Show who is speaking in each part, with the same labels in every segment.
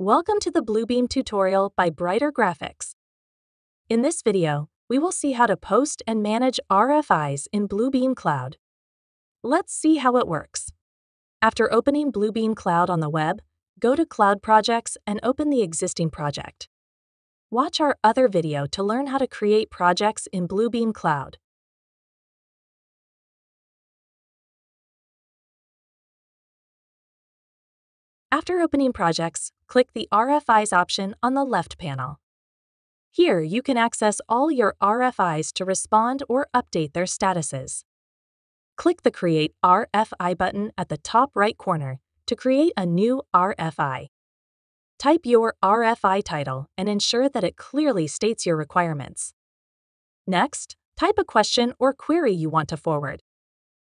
Speaker 1: Welcome to the Bluebeam tutorial by Brighter Graphics. In this video, we will see how to post and manage RFIs in Bluebeam Cloud. Let's see how it works. After opening Bluebeam Cloud on the web, go to Cloud Projects and open the existing project. Watch our other video to learn how to create projects in Bluebeam Cloud. After opening projects, click the RFIs option on the left panel. Here, you can access all your RFIs to respond or update their statuses. Click the Create RFI button at the top right corner to create a new RFI. Type your RFI title and ensure that it clearly states your requirements. Next, type a question or query you want to forward.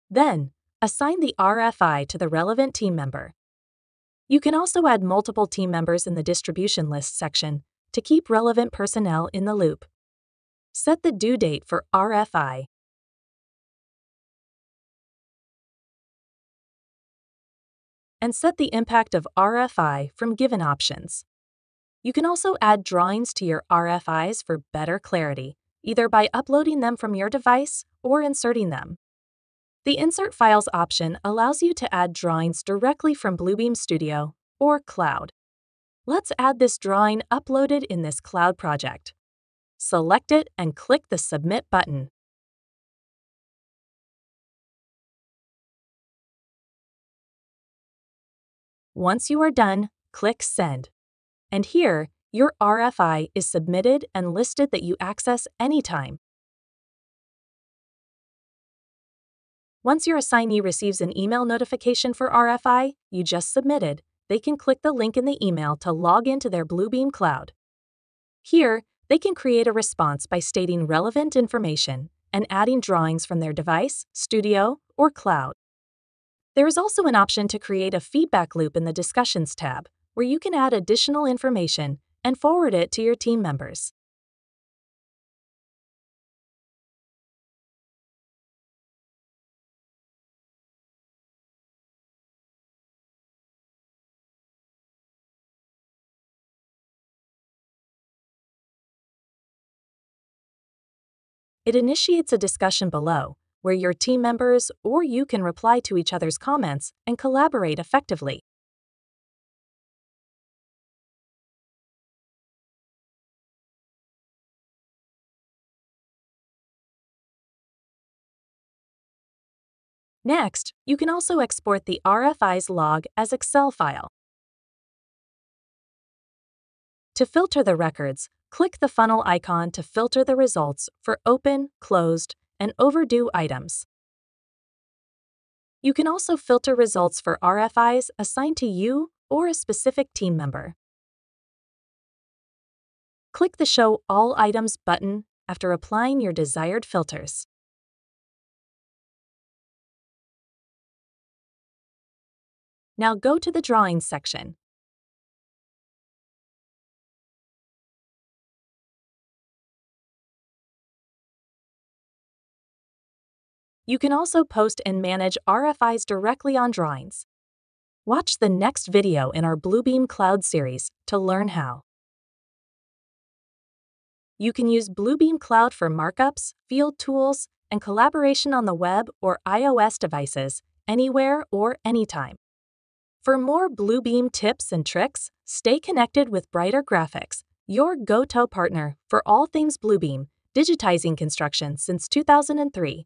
Speaker 1: Then, assign the RFI to the relevant team member. You can also add multiple team members in the distribution list section to keep relevant personnel in the loop. Set the due date for RFI. And set the impact of RFI from given options. You can also add drawings to your RFIs for better clarity, either by uploading them from your device or inserting them. The Insert Files option allows you to add drawings directly from Bluebeam Studio or Cloud. Let's add this drawing uploaded in this Cloud project. Select it and click the Submit button. Once you are done, click Send. And here, your RFI is submitted and listed that you access anytime. Once your assignee receives an email notification for RFI you just submitted, they can click the link in the email to log into their Bluebeam Cloud. Here, they can create a response by stating relevant information and adding drawings from their device, studio, or cloud. There is also an option to create a feedback loop in the Discussions tab, where you can add additional information and forward it to your team members. It initiates a discussion below, where your team members or you can reply to each other's comments and collaborate effectively. Next, you can also export the RFI's log as Excel file. To filter the records, click the funnel icon to filter the results for open, closed, and overdue items. You can also filter results for RFIs assigned to you or a specific team member. Click the Show All Items button after applying your desired filters. Now go to the Drawings section. You can also post and manage RFIs directly on drawings. Watch the next video in our Bluebeam Cloud series to learn how. You can use Bluebeam Cloud for markups, field tools, and collaboration on the web or iOS devices anywhere or anytime. For more Bluebeam tips and tricks, stay connected with Brighter Graphics, your go-to partner for all things Bluebeam, digitizing construction since 2003.